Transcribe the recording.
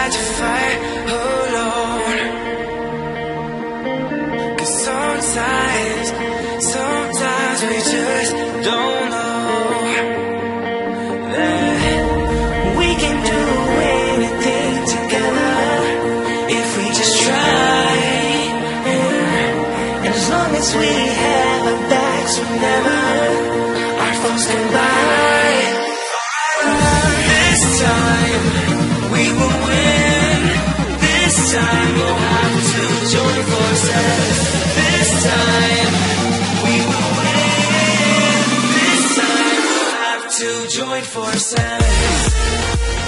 had to fight alone. Cause sometimes, sometimes we just don't know That we can do anything together If we just try. And as long as we have our backs, we never Our thoughts can time we'll have to join forces. This time we will win. This time we'll have to join forces.